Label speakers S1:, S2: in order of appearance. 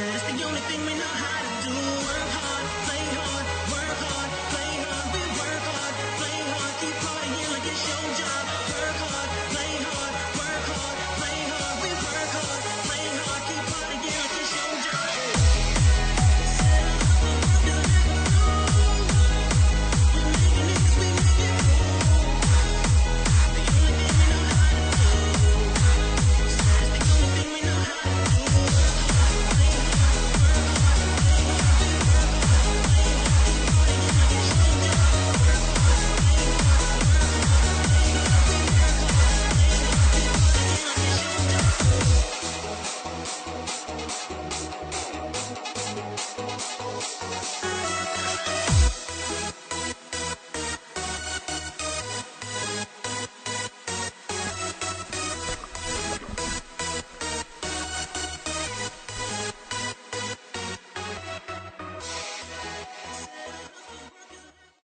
S1: It's that's the only thing we know how to do. Work hard.